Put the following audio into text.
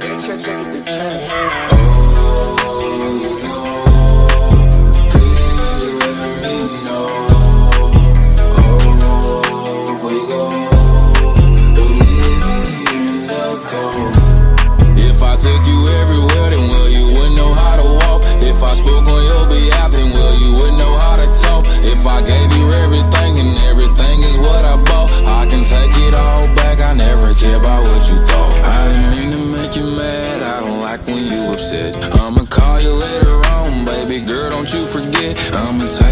check, check it, the check. Mad. I don't like when you upset. I'ma call you later on, baby girl. Don't you forget. I'ma take